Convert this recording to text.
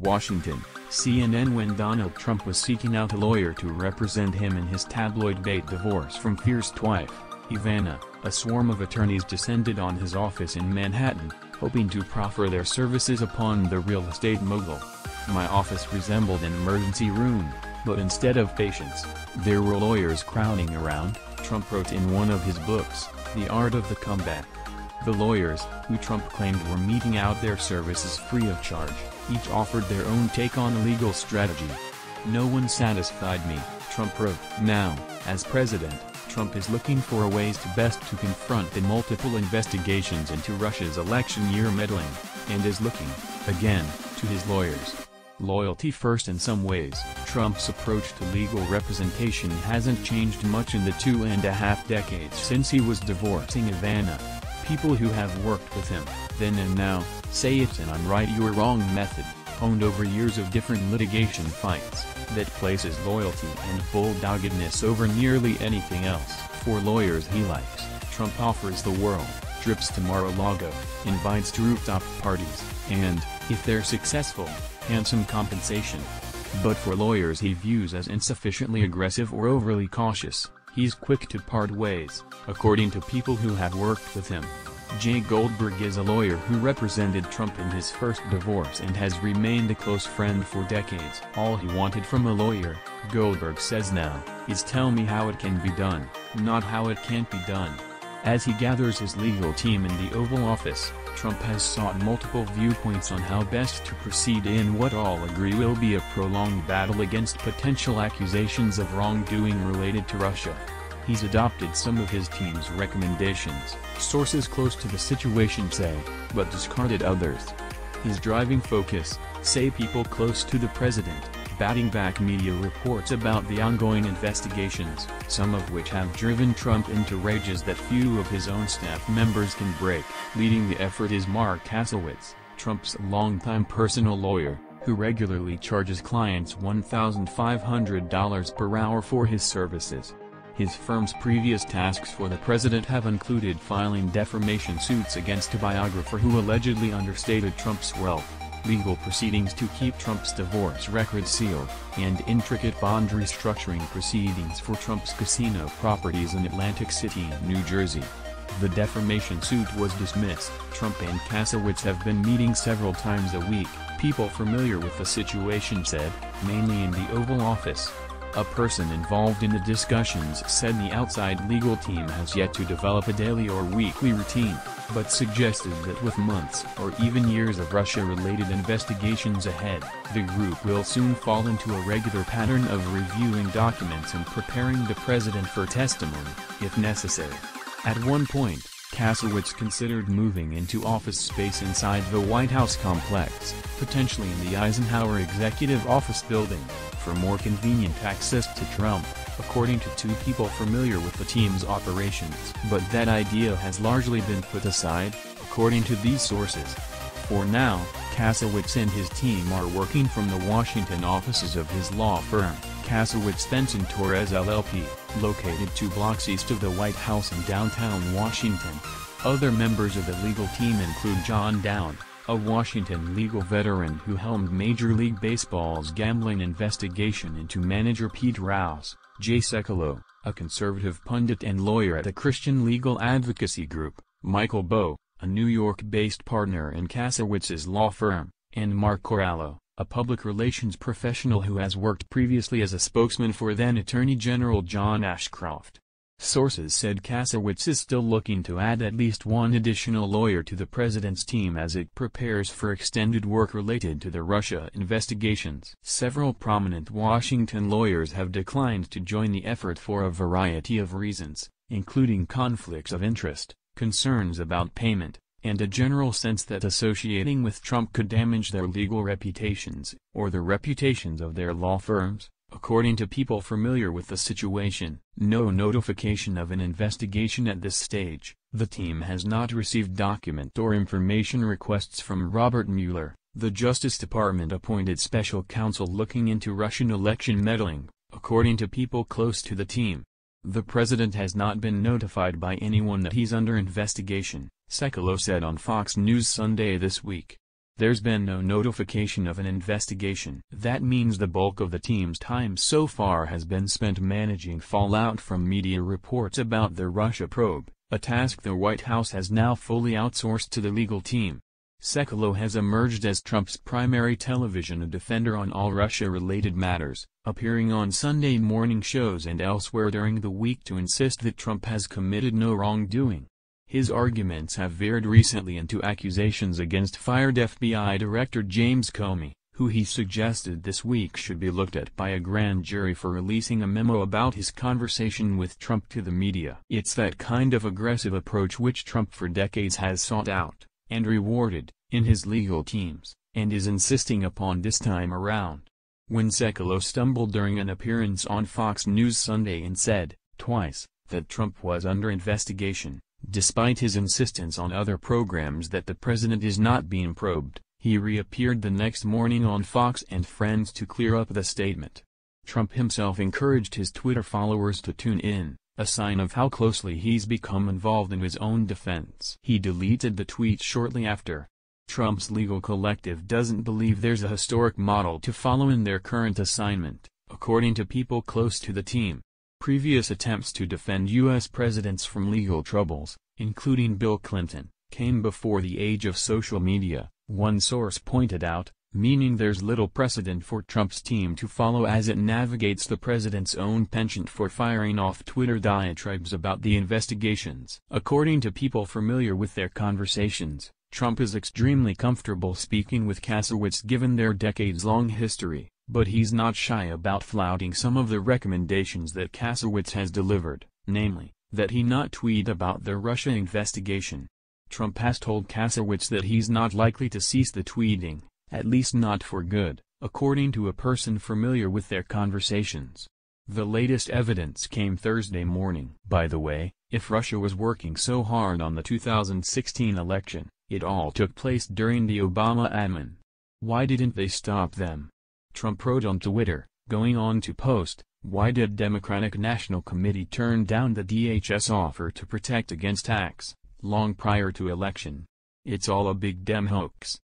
Washington, CNN When Donald Trump was seeking out a lawyer to represent him in his tabloid-bait divorce from fierce wife, Ivana, a swarm of attorneys descended on his office in Manhattan, hoping to proffer their services upon the real estate mogul. My office resembled an emergency room, but instead of patients, there were lawyers crowding around, Trump wrote in one of his books, The Art of the Comeback. The lawyers, who Trump claimed were meeting out their services free of charge, each offered their own take on a legal strategy. No one satisfied me, Trump wrote. Now, as president, Trump is looking for ways to best to confront the multiple investigations into Russia's election year meddling, and is looking, again, to his lawyers. Loyalty first in some ways, Trump's approach to legal representation hasn't changed much in the two and a half decades since he was divorcing Ivana. People who have worked with him, then and now, say it's an I'm right you're wrong method, honed over years of different litigation fights, that places loyalty and bulldoggedness over nearly anything else. For lawyers he likes, Trump offers the world, trips to Mar-a-Lago, invites to rooftop parties, and, if they're successful, handsome compensation. But for lawyers he views as insufficiently aggressive or overly cautious, he's quick to part ways, according to people who have worked with him. Jay Goldberg is a lawyer who represented Trump in his first divorce and has remained a close friend for decades. All he wanted from a lawyer, Goldberg says now, is tell me how it can be done, not how it can't be done. As he gathers his legal team in the Oval Office, Trump has sought multiple viewpoints on how best to proceed in what all agree will be a prolonged battle against potential accusations of wrongdoing related to Russia. He's adopted some of his team's recommendations, sources close to the situation say, but discarded others. His driving focus, say people close to the president, batting back media reports about the ongoing investigations, some of which have driven Trump into rages that few of his own staff members can break. Leading the effort is Marc Kasowitz, Trump's longtime personal lawyer, who regularly charges clients $1,500 per hour for his services. His firm's previous tasks for the president have included filing defamation suits against a biographer who allegedly understated Trump's wealth, legal proceedings to keep Trump's divorce record sealed, and intricate bond restructuring proceedings for Trump's casino properties in Atlantic City, New Jersey. The defamation suit was dismissed. Trump and Kasowitz have been meeting several times a week, people familiar with the situation said, mainly in the Oval Office. A person involved in the discussions said the outside legal team has yet to develop a daily or weekly routine, but suggested that with months or even years of Russia-related investigations ahead, the group will soon fall into a regular pattern of reviewing documents and preparing the president for testimony, if necessary. At one point, Kasowitz considered moving into office space inside the White House complex, potentially in the Eisenhower Executive Office building, for more convenient access to Trump, according to two people familiar with the team's operations. But that idea has largely been put aside, according to these sources. For now, Kasowitz and his team are working from the Washington offices of his law firm, Kasowitz Benson Torres LLP, located two blocks east of the White House in downtown Washington. Other members of the legal team include John Dowd, a Washington legal veteran who helmed Major League Baseball's gambling investigation into manager Pete Rose, Jay Sekulow, a conservative pundit and lawyer at a Christian legal advocacy group, Michael Bowe, a New York-based partner in Kasowitz's law firm, and Mark Corallo, a public relations professional who has worked previously as a spokesman for then Attorney General John Ashcroft. Sources said Kasowitz is still looking to add at least one additional lawyer to the president's team as it prepares for extended work related to the Russia investigations. Several prominent Washington lawyers have declined to join the effort for a variety of reasons, including conflicts of interest, concerns about payment, and a general sense that associating with Trump could damage their legal reputations, or the reputations of their law firms. According to people familiar with the situation, no notification of an investigation at this stage, the team has not received document or information requests from Robert Mueller, the Justice Department appointed special counsel looking into Russian election meddling, according to people close to the team. The president has not been notified by anyone that he's under investigation, Sekulow said on Fox News Sunday this week. There's been no notification of an investigation. That means the bulk of the team's time so far has been spent managing fallout from media reports about the Russia probe, a task the White House has now fully outsourced to the legal team. Sekulow has emerged as Trump's primary television defender on all Russia-related matters, appearing on Sunday morning shows and elsewhere during the week to insist that Trump has committed no wrongdoing. His arguments have veered recently into accusations against fired FBI Director James Comey, who he suggested this week should be looked at by a grand jury for releasing a memo about his conversation with Trump to the media. It's that kind of aggressive approach which Trump for decades has sought out, and rewarded, in his legal teams, and is insisting upon this time around. When Sekulow stumbled during an appearance on Fox News Sunday and said, twice, that Trump was under investigation, Despite his insistence on other programs that the president is not being probed, he reappeared the next morning on Fox and Friends to clear up the statement. Trump himself encouraged his Twitter followers to tune in, a sign of how closely he's become involved in his own defense. He deleted the tweet shortly after. Trump's legal collective doesn't believe there's a historic model to follow in their current assignment, according to people close to the team. Previous attempts to defend U.S. presidents from legal troubles, including Bill Clinton, came before the age of social media, one source pointed out, meaning there's little precedent for Trump's team to follow as it navigates the president's own penchant for firing off Twitter diatribes about the investigations. According to people familiar with their conversations, Trump is extremely comfortable speaking with Kasowitz given their decades-long history. But he's not shy about flouting some of the recommendations that Kasowitz has delivered, namely, that he not tweet about the Russia investigation. Trump has told Kasowitz that he's not likely to cease the tweeting, at least not for good, according to a person familiar with their conversations. The latest evidence came Thursday morning. By the way, if Russia was working so hard on the 2016 election, it all took place during the Obama admin. Why didn't they stop them? Trump wrote on Twitter, going on to post, why did Democratic National Committee turn down the DHS offer to protect against hacks, long prior to election? It's all a big dem hoax.